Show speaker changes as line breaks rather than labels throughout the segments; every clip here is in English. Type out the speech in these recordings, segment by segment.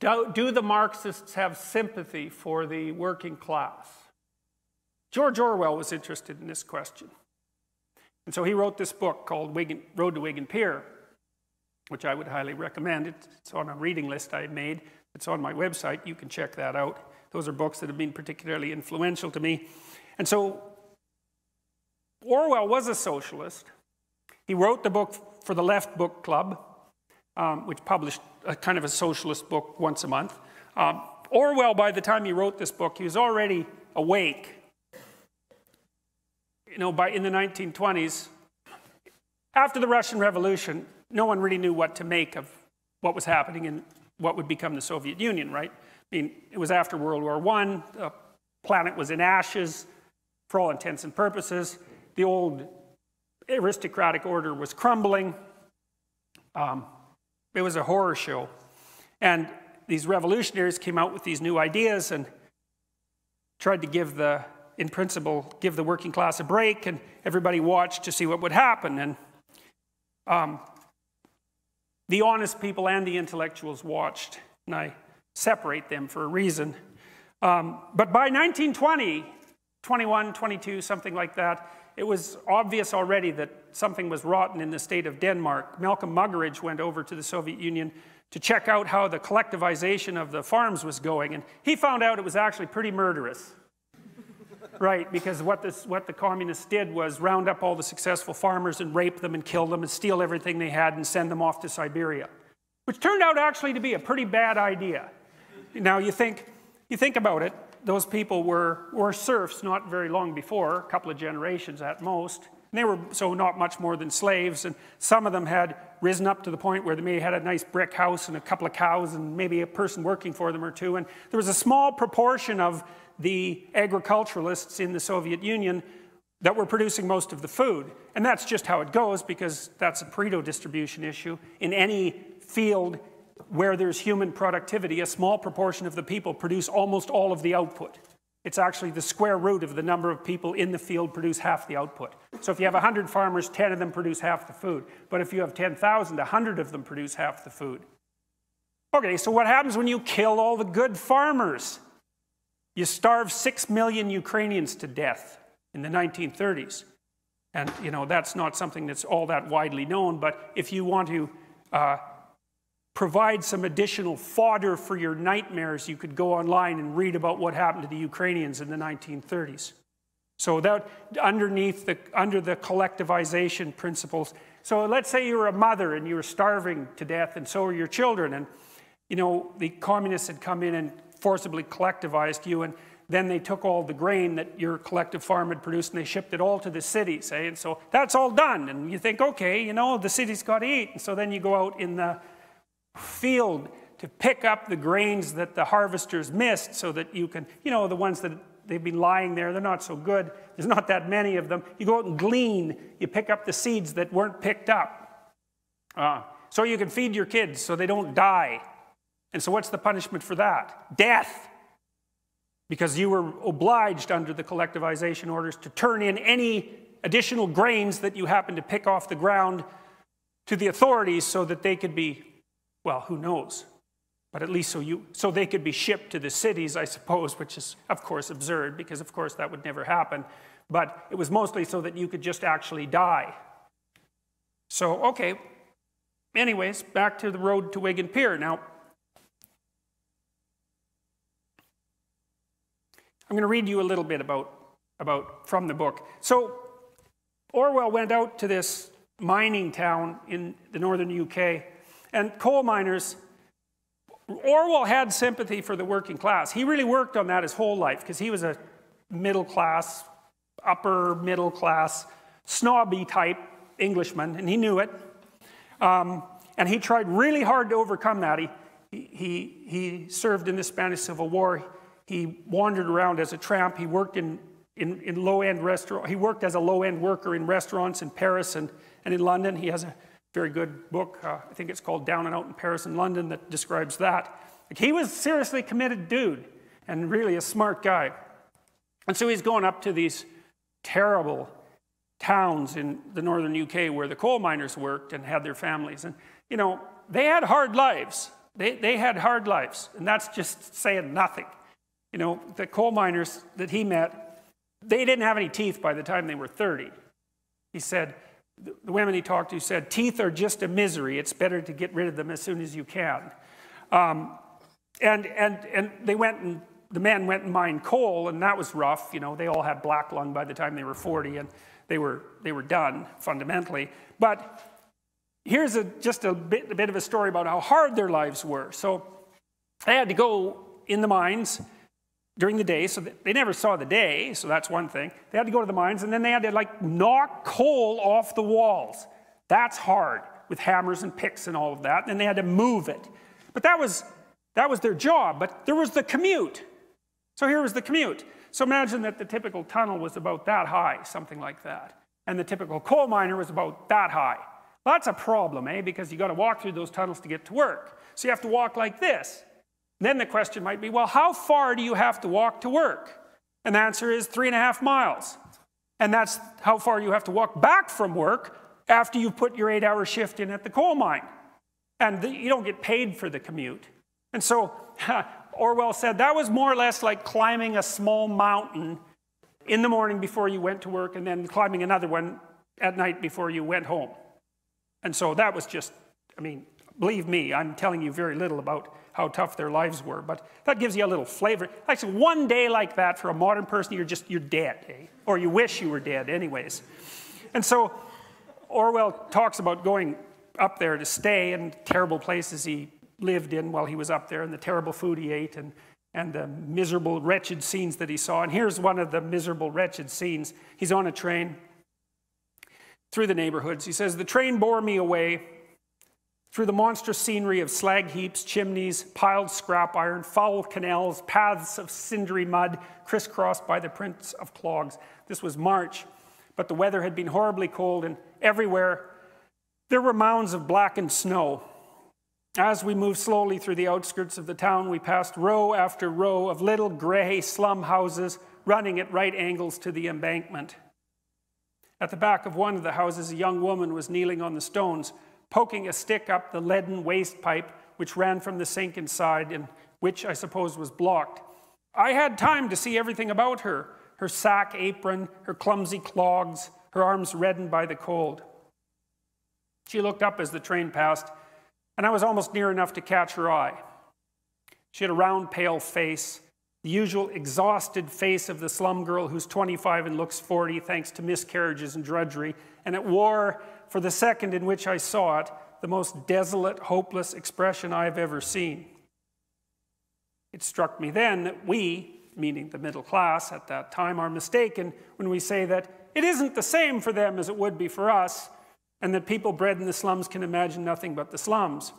do, do the Marxists have sympathy for the working class? George Orwell was interested in this question. And so he wrote this book called Wigan, Road to Wigan Pier, which I would highly recommend. It's on a reading list I made. It's on my website. You can check that out. Those are books that have been particularly influential to me. And so Orwell was a socialist. He wrote the book for the Left Book Club, um, which published a kind of a socialist book once a month. Um, Orwell, by the time he wrote this book, he was already awake. You know, by in the 1920s, after the Russian Revolution, no one really knew what to make of what was happening in what would become the Soviet Union, right? I mean, it was after World War I, the planet was in ashes for all intents and purposes. The old aristocratic order was crumbling. Um, it was a horror show. And these revolutionaries came out with these new ideas and tried to give the, in principle, give the working class a break, and everybody watched to see what would happen. And um, the honest people and the intellectuals watched, and I separate them for a reason. Um, but by 1920, 21, 22, something like that, it was obvious already that something was rotten in the state of Denmark. Malcolm Muggeridge went over to the Soviet Union to check out how the collectivization of the farms was going, and he found out it was actually pretty murderous. right, because what, this, what the communists did was round up all the successful farmers and rape them and kill them and steal everything they had and send them off to Siberia, which turned out actually to be a pretty bad idea. Now you think, you think about it, those people were, were serfs not very long before, a couple of generations at most. And they were so not much more than slaves, and some of them had risen up to the point where they may have had a nice brick house and a couple of cows and maybe a person working for them or two. And there was a small proportion of the agriculturalists in the Soviet Union that were producing most of the food. And that's just how it goes because that's a Pareto distribution issue. In any field where there's human productivity, a small proportion of the people produce almost all of the output. It's actually the square root of the number of people in the field produce half the output. So if you have 100 farmers, 10 of them produce half the food. But if you have 10,000, 100 of them produce half the food. Okay, so what happens when you kill all the good farmers? You starve 6 million Ukrainians to death in the 1930s. And, you know, that's not something that's all that widely known, but if you want to uh, provide some additional fodder for your nightmares, you could go online and read about what happened to the Ukrainians in the 1930s. So that underneath the, under the collectivization principles. So let's say you were a mother and you were starving to death and so are your children and you know, the communists had come in and forcibly collectivized you and then they took all the grain that your collective farm had produced and they shipped it all to the cities, eh? And so that's all done. And you think, okay, you know, the city's got to eat. And so then you go out in the field to pick up the grains that the harvesters missed so that you can, you know, the ones that they've been lying there, they're not so good. There's not that many of them. You go out and glean, you pick up the seeds that weren't picked up. Uh, so you can feed your kids so they don't die. And so what's the punishment for that? Death. Because you were obliged under the collectivization orders to turn in any additional grains that you happened to pick off the ground to the authorities so that they could be well, who knows? But at least so, you, so they could be shipped to the cities, I suppose, which is, of course, absurd because, of course, that would never happen. But it was mostly so that you could just actually die. So, okay. Anyways, back to the road to Wigan Pier. Now, I'm going to read you a little bit about, about from the book. So, Orwell went out to this mining town in the northern UK and coal miners, Orwell had sympathy for the working class. He really worked on that his whole life because he was a middle class, upper middle class, snobby type Englishman, and he knew it. Um, and he tried really hard to overcome that. He, he, he served in the Spanish Civil War. He wandered around as a tramp. He worked in, in, in low-end restaurant. He worked as a low-end worker in restaurants in Paris and, and in London. He has a very good book. Uh, I think it's called Down and Out in Paris and London that describes that. Like he was seriously committed dude and really a smart guy. And so he's going up to these terrible towns in the northern UK where the coal miners worked and had their families. And, you know, they had hard lives. They, they had hard lives, and that's just saying nothing. You know, the coal miners that he met, they didn't have any teeth by the time they were 30. He said, the women he talked to said, teeth are just a misery. It's better to get rid of them as soon as you can. Um, and, and, and they went and, the men went and mined coal, and that was rough. You know, they all had black lung by the time they were 40, and they were, they were done fundamentally. But here's a, just a bit, a bit of a story about how hard their lives were. So they had to go in the mines during the day, so they never saw the day, so that's one thing. They had to go to the mines, and then they had to like knock coal off the walls. That's hard with hammers and picks and all of that. And they had to move it. But that was that was their job. But there was the commute. So here was the commute. So imagine that the typical tunnel was about that high, something like that. And the typical coal miner was about that high. Well, that's a problem, eh? Because you got to walk through those tunnels to get to work. So you have to walk like this. Then the question might be, well, how far do you have to walk to work? And the answer is three and a half miles. And that's how far you have to walk back from work after you've put your eight hour shift in at the coal mine. And the, you don't get paid for the commute. And so Orwell said that was more or less like climbing a small mountain in the morning before you went to work and then climbing another one at night before you went home. And so that was just, I mean, believe me, I'm telling you very little about how tough their lives were. But that gives you a little flavor. Actually, one day like that for a modern person, you're just, you're dead, eh? Or you wish you were dead anyways. And so Orwell talks about going up there to stay in terrible places he lived in while he was up there and the terrible food he ate and, and the miserable, wretched scenes that he saw. And here's one of the miserable, wretched scenes. He's on a train through the neighborhoods. He says, The train bore me away through the monstrous scenery of slag heaps, chimneys, piled scrap iron, foul canals, paths of cindery mud, crisscrossed by the prints of clogs. This was March, but the weather had been horribly cold, and everywhere there were mounds of blackened snow. As we moved slowly through the outskirts of the town, we passed row after row of little gray slum houses running at right angles to the embankment. At the back of one of the houses, a young woman was kneeling on the stones, poking a stick up the leaden waste pipe which ran from the sink inside and which I suppose was blocked. I had time to see everything about her her sack apron, her clumsy clogs, her arms reddened by the cold. She looked up as the train passed, and I was almost near enough to catch her eye. She had a round, pale face, the usual exhausted face of the slum girl who's 25 and looks 40 thanks to miscarriages and drudgery, and it wore for the second in which I saw it, the most desolate, hopeless expression I've ever seen. It struck me then that we, meaning the middle class at that time, are mistaken when we say that it isn't the same for them as it would be for us, and that people bred in the slums can imagine nothing but the slums.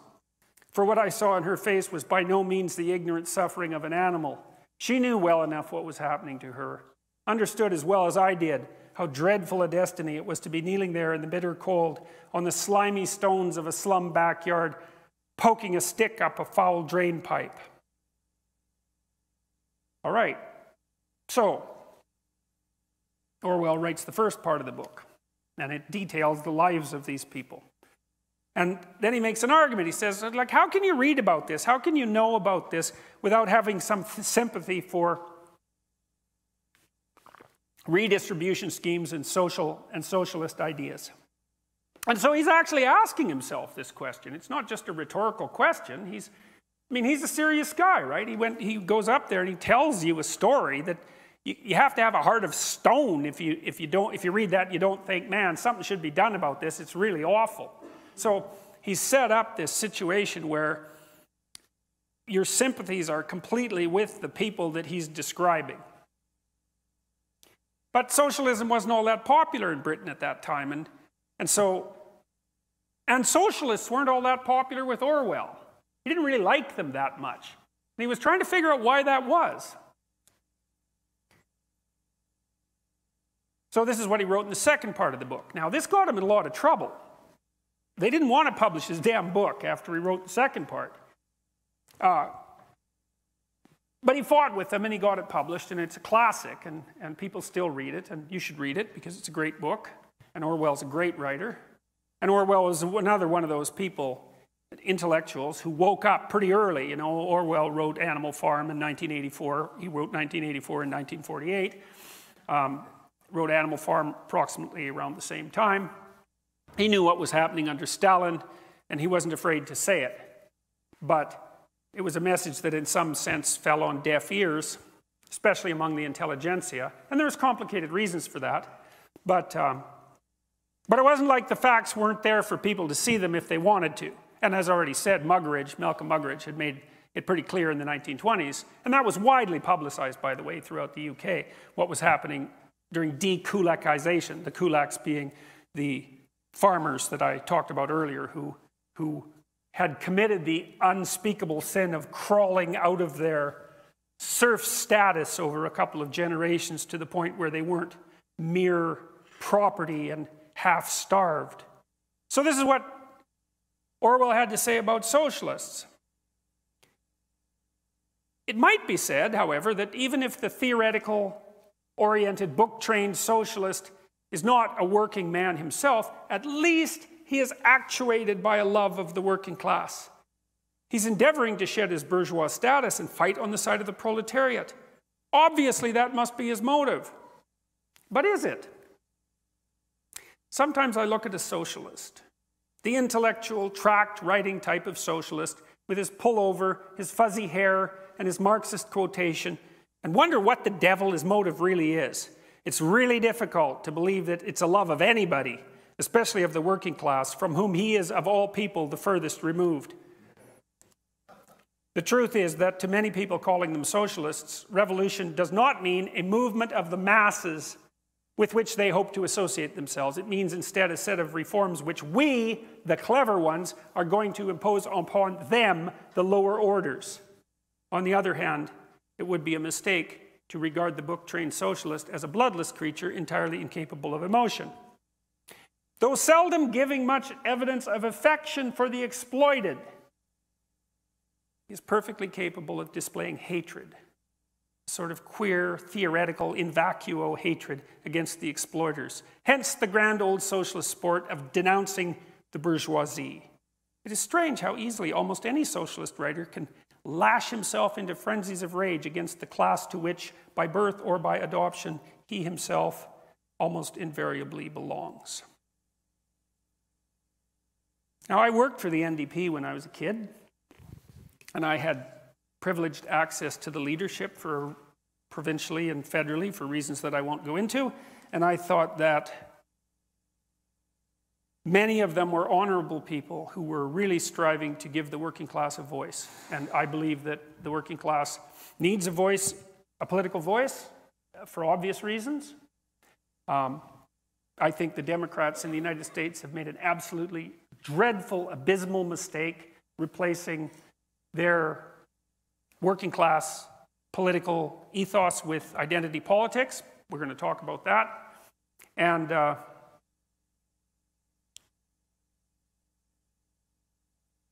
For what I saw in her face was by no means the ignorant suffering of an animal. She knew well enough what was happening to her, understood as well as I did how dreadful a destiny it was to be kneeling there in the bitter cold on the slimy stones of a slum backyard, poking a stick up a foul drain pipe. All right, so Orwell writes the first part of the book, and it details the lives of these people. And then he makes an argument. He says, like, how can you read about this? How can you know about this without having some sympathy for redistribution schemes and social and socialist ideas. And so he's actually asking himself this question. It's not just a rhetorical question. He's, I mean, he's a serious guy, right? He, went, he goes up there and he tells you a story that you, you have to have a heart of stone if you, if you don't, if you read that, you don't think, man, something should be done about this. It's really awful. So he's set up this situation where your sympathies are completely with the people that he's describing. But socialism wasn't all that popular in Britain at that time. And, and so, and socialists weren't all that popular with Orwell. He didn't really like them that much. And he was trying to figure out why that was. So, this is what he wrote in the second part of the book. Now, this got him in a lot of trouble. They didn't want to publish his damn book after he wrote the second part. Uh, but he fought with them and he got it published, and it's a classic, and, and people still read it, and you should read it because it's a great book. And Orwell's a great writer. And Orwell was another one of those people intellectuals who woke up pretty early. You know, Orwell wrote Animal Farm in 1984. He wrote 1984 and 1948. Um, wrote Animal Farm approximately around the same time. He knew what was happening under Stalin, and he wasn't afraid to say it. But it was a message that, in some sense, fell on deaf ears, especially among the intelligentsia. And there's complicated reasons for that. But, um, but it wasn't like the facts weren't there for people to see them if they wanted to. And as already said, Muggeridge, Malcolm Muggeridge, had made it pretty clear in the 1920s, and that was widely publicized, by the way, throughout the UK, what was happening during de-kulakization, the kulaks being the farmers that I talked about earlier who, who had committed the unspeakable sin of crawling out of their serf status over a couple of generations to the point where they weren't mere property and half starved. So, this is what Orwell had to say about socialists. It might be said, however, that even if the theoretical oriented, book trained socialist is not a working man himself, at least he is actuated by a love of the working class. He's endeavoring to shed his bourgeois status and fight on the side of the proletariat. Obviously, that must be his motive. But is it? Sometimes I look at a socialist, the intellectual, tract writing type of socialist, with his pullover, his fuzzy hair, and his Marxist quotation, and wonder what the devil his motive really is. It's really difficult to believe that it's a love of anybody, especially of the working class, from whom he is, of all people, the furthest removed. The truth is that to many people calling them socialists, revolution does not mean a movement of the masses with which they hope to associate themselves. It means instead a set of reforms which we, the clever ones, are going to impose upon them, the lower orders. On the other hand, it would be a mistake to regard the book trained socialist as a bloodless creature entirely incapable of emotion. Though seldom giving much evidence of affection for the exploited, he is perfectly capable of displaying hatred, sort of queer, theoretical, in vacuo hatred against the exploiters. Hence the grand old socialist sport of denouncing the bourgeoisie. It is strange how easily almost any socialist writer can lash himself into frenzies of rage against the class to which, by birth or by adoption, he himself almost invariably belongs. Now, I worked for the NDP when I was a kid, and I had privileged access to the leadership for provincially and federally for reasons that I won't go into, and I thought that Many of them were honorable people who were really striving to give the working class a voice. And I believe that the working class needs a voice, a political voice, for obvious reasons. Um, I think the Democrats in the United States have made an absolutely dreadful, abysmal mistake replacing their working class political ethos with identity politics. We're going to talk about that. And uh,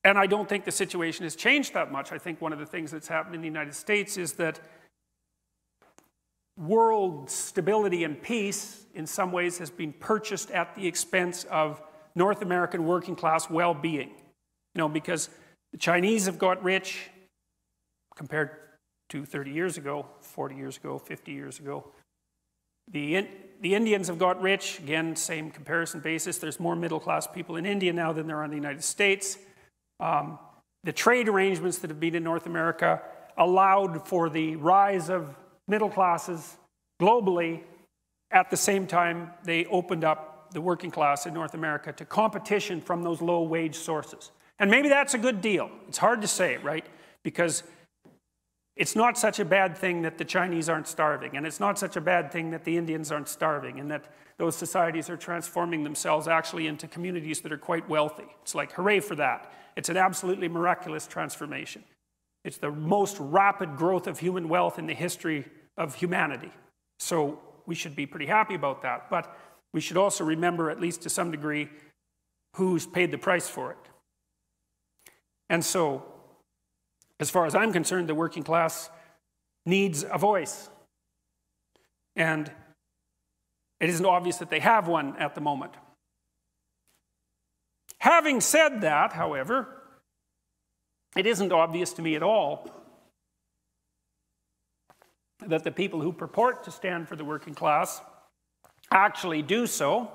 And I don't think the situation has changed that much. I think one of the things that's happened in the United States is that world stability and peace, in some ways, has been purchased at the expense of North American working class well being. You know, because the Chinese have got rich compared to 30 years ago, 40 years ago, 50 years ago. The, the Indians have got rich, again, same comparison basis. There's more middle class people in India now than there are in the United States. Um, the trade arrangements that have been in North America allowed for the rise of middle classes globally. At the same time, they opened up the working class in North America to competition from those low wage sources. And maybe that's a good deal. It's hard to say, right? Because it's not such a bad thing that the Chinese aren't starving, and it's not such a bad thing that the Indians aren't starving, and that those societies are transforming themselves actually into communities that are quite wealthy. It's like, hooray for that. It's an absolutely miraculous transformation. It's the most rapid growth of human wealth in the history of humanity. So we should be pretty happy about that. But we should also remember, at least to some degree, who's paid the price for it. And so, as far as I'm concerned, the working class needs a voice. And it isn't obvious that they have one at the moment. Having said that, however, it isn't obvious to me at all that the people who purport to stand for the working class actually do so,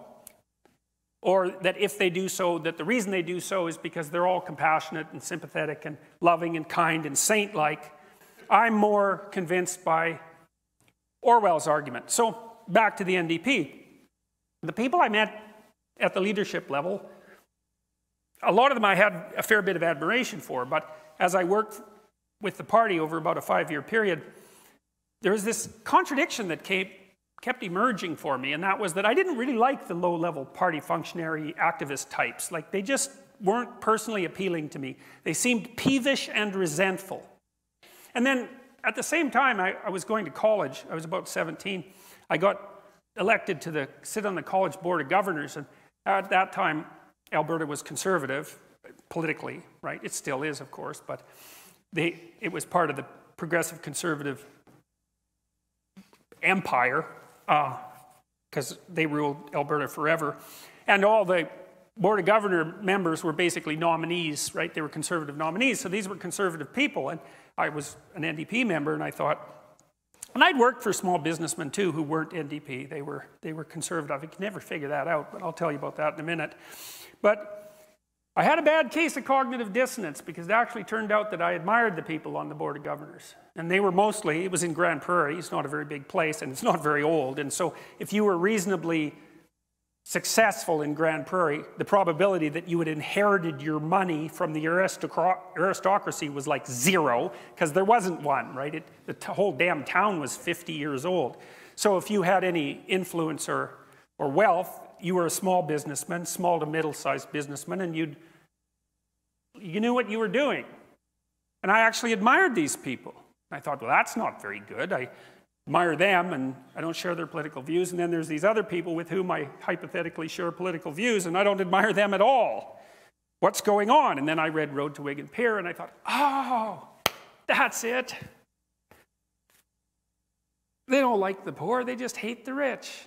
or that if they do so, that the reason they do so is because they're all compassionate and sympathetic and loving and kind and saint like. I'm more convinced by Orwell's argument. So, back to the NDP. The people I met at the leadership level, a lot of them I had a fair bit of admiration for, but as I worked with the party over about a five year period, there was this contradiction that came, kept emerging for me, and that was that I didn't really like the low level party functionary activist types. Like, they just weren't personally appealing to me. They seemed peevish and resentful. And then at the same time, I, I was going to college, I was about 17. I got elected to the, sit on the college board of governors, and at that time, Alberta was conservative politically, right? It still is, of course, but they, it was part of the progressive conservative empire because uh, they ruled Alberta forever. And all the Board of Governor members were basically nominees, right? They were conservative nominees, so these were conservative people. And I was an NDP member, and I thought, and I'd worked for small businessmen too who weren't NDP. They were, they were conservative. I could never figure that out, but I'll tell you about that in a minute. But I had a bad case of cognitive dissonance because it actually turned out that I admired the people on the Board of Governors. And they were mostly, it was in Grande Prairie, it's not a very big place, and it's not very old. And so if you were reasonably successful in Grande Prairie, the probability that you had inherited your money from the aristocracy was like zero, because there wasn't one, right? It, the whole damn town was 50 years old. So if you had any influence or, or wealth, you were a small businessman, small to middle-sized businessman, and you'd, you knew what you were doing. And I actually admired these people. I thought, well, that's not very good. I admire them, and I don't share their political views. And then there's these other people with whom I hypothetically share political views, and I don't admire them at all. What's going on? And then I read Road to Wigan Pier, and I thought, oh, that's it. They don't like the poor, they just hate the rich.